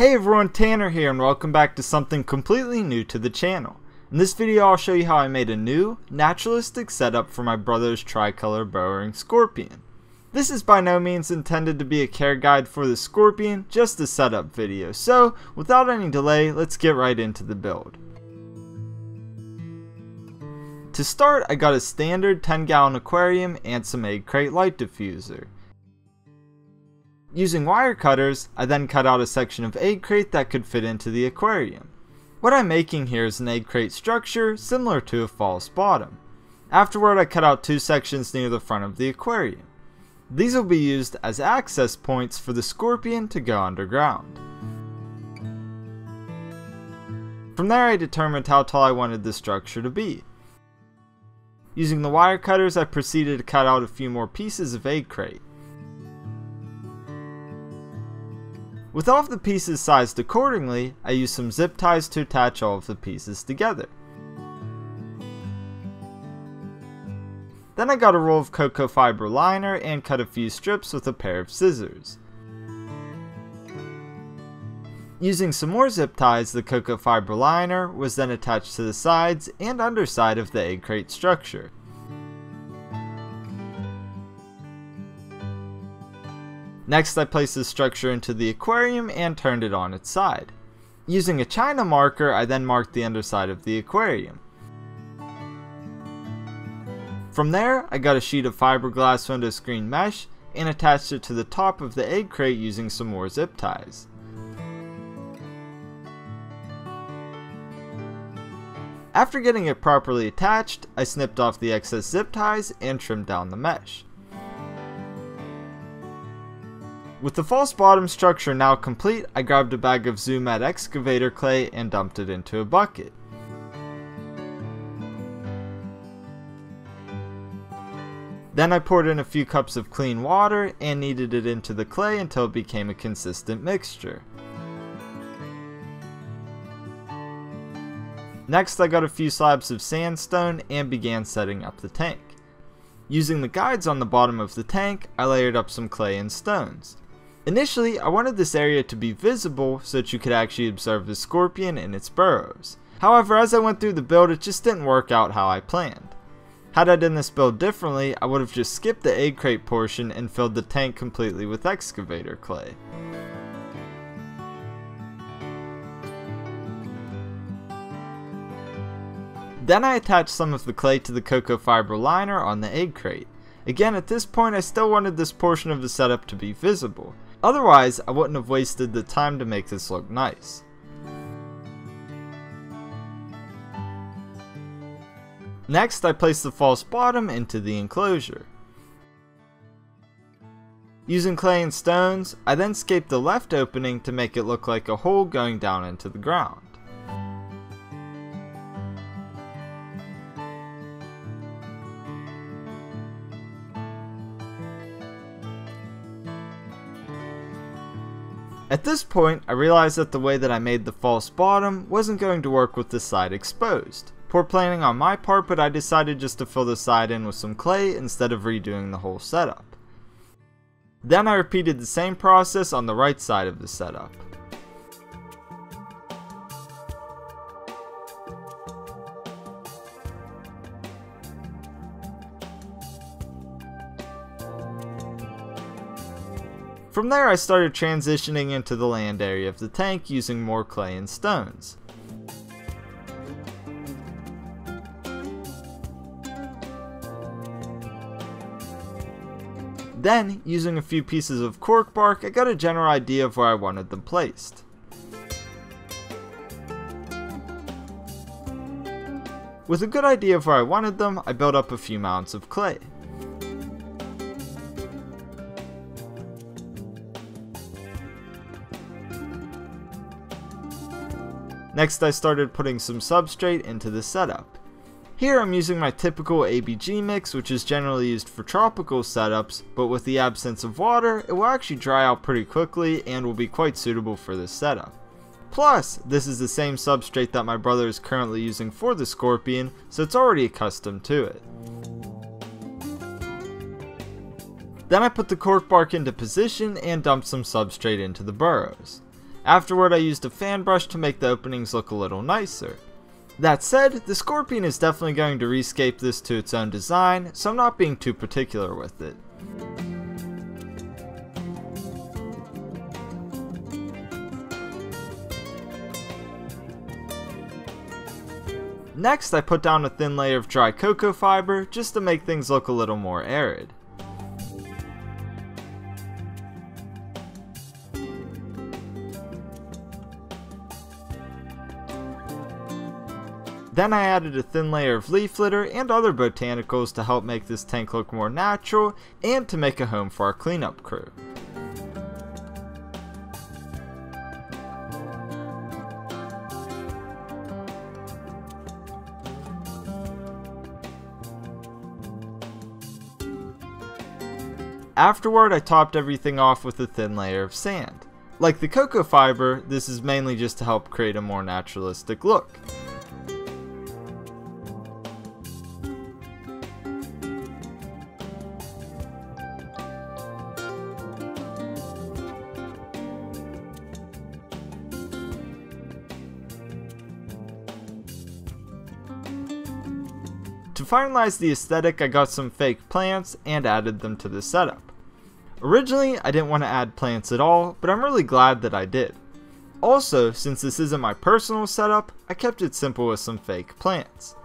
Hey everyone, Tanner here and welcome back to something completely new to the channel. In this video I'll show you how I made a new, naturalistic setup for my brother's tricolor burrowing scorpion. This is by no means intended to be a care guide for the scorpion, just a setup video, so without any delay, let's get right into the build. To start, I got a standard 10 gallon aquarium and some egg crate light diffuser. Using wire cutters, I then cut out a section of egg crate that could fit into the aquarium. What I'm making here is an egg crate structure similar to a false bottom. Afterward I cut out two sections near the front of the aquarium. These will be used as access points for the scorpion to go underground. From there I determined how tall I wanted the structure to be. Using the wire cutters I proceeded to cut out a few more pieces of egg crate. With all of the pieces sized accordingly, I used some zip ties to attach all of the pieces together. Then I got a roll of cocoa fiber liner and cut a few strips with a pair of scissors. Using some more zip ties, the cocoa fiber liner was then attached to the sides and underside of the egg crate structure. Next I placed the structure into the aquarium and turned it on its side. Using a china marker I then marked the underside of the aquarium. From there I got a sheet of fiberglass window screen mesh and attached it to the top of the egg crate using some more zip ties. After getting it properly attached, I snipped off the excess zip ties and trimmed down the mesh. With the false bottom structure now complete, I grabbed a bag of Zoo Med excavator clay and dumped it into a bucket. Then I poured in a few cups of clean water and kneaded it into the clay until it became a consistent mixture. Next I got a few slabs of sandstone and began setting up the tank. Using the guides on the bottom of the tank, I layered up some clay and stones. Initially, I wanted this area to be visible so that you could actually observe the scorpion and its burrows. However, as I went through the build, it just didn't work out how I planned. Had I done this build differently, I would have just skipped the egg crate portion and filled the tank completely with excavator clay. Then I attached some of the clay to the cocoa fiber liner on the egg crate. Again, at this point I still wanted this portion of the setup to be visible. Otherwise, I wouldn't have wasted the time to make this look nice. Next, I placed the false bottom into the enclosure. Using clay and stones, I then scaped the left opening to make it look like a hole going down into the ground. At this point, I realized that the way that I made the false bottom wasn't going to work with the side exposed. Poor planning on my part, but I decided just to fill the side in with some clay instead of redoing the whole setup. Then I repeated the same process on the right side of the setup. From there I started transitioning into the land area of the tank using more clay and stones. Then, using a few pieces of cork bark, I got a general idea of where I wanted them placed. With a good idea of where I wanted them, I built up a few mounds of clay. Next I started putting some substrate into the setup. Here I'm using my typical ABG mix which is generally used for tropical setups, but with the absence of water, it will actually dry out pretty quickly and will be quite suitable for this setup. Plus, this is the same substrate that my brother is currently using for the Scorpion, so it's already accustomed to it. Then I put the cork bark into position and dumped some substrate into the burrows. Afterward I used a fan brush to make the openings look a little nicer. That said, the Scorpion is definitely going to rescape this to its own design, so I'm not being too particular with it. Next, I put down a thin layer of dry cocoa fiber just to make things look a little more arid. Then I added a thin layer of leaf litter and other botanicals to help make this tank look more natural and to make a home for our cleanup crew. Afterward, I topped everything off with a thin layer of sand. Like the cocoa fiber, this is mainly just to help create a more naturalistic look. To finalize the aesthetic, I got some fake plants and added them to the setup. Originally, I didn't want to add plants at all, but I'm really glad that I did. Also, since this isn't my personal setup, I kept it simple with some fake plants.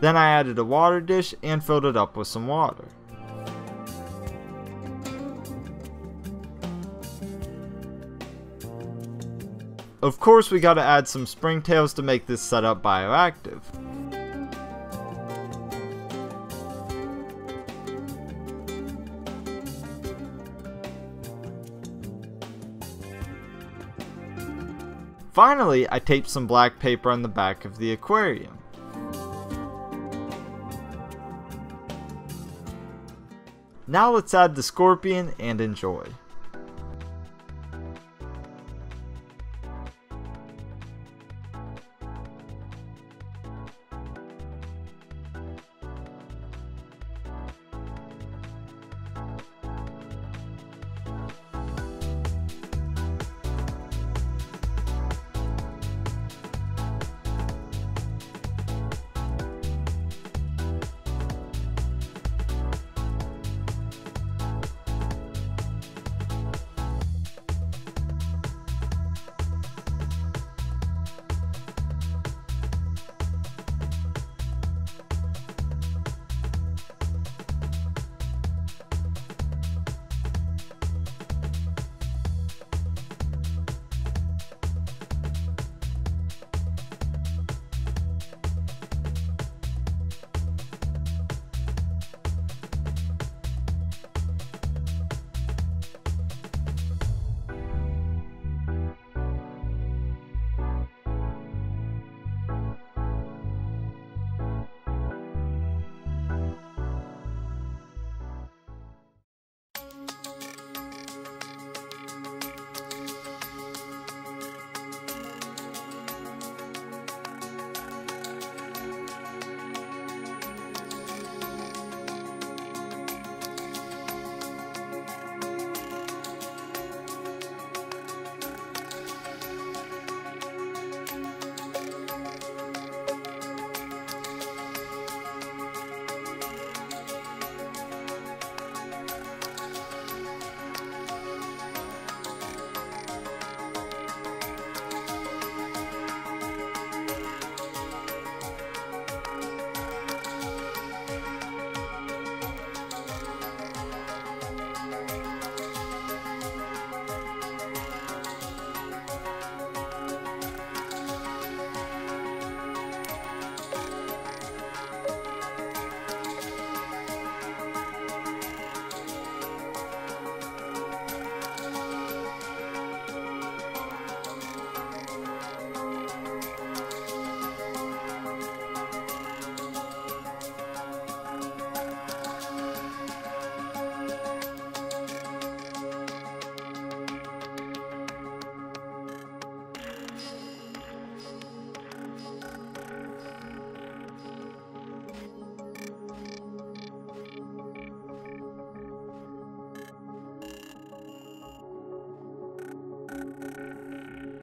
Then I added a water dish and filled it up with some water. Of course we gotta add some springtails to make this setup bioactive. Finally, I taped some black paper on the back of the aquarium. Now let's add the scorpion and enjoy.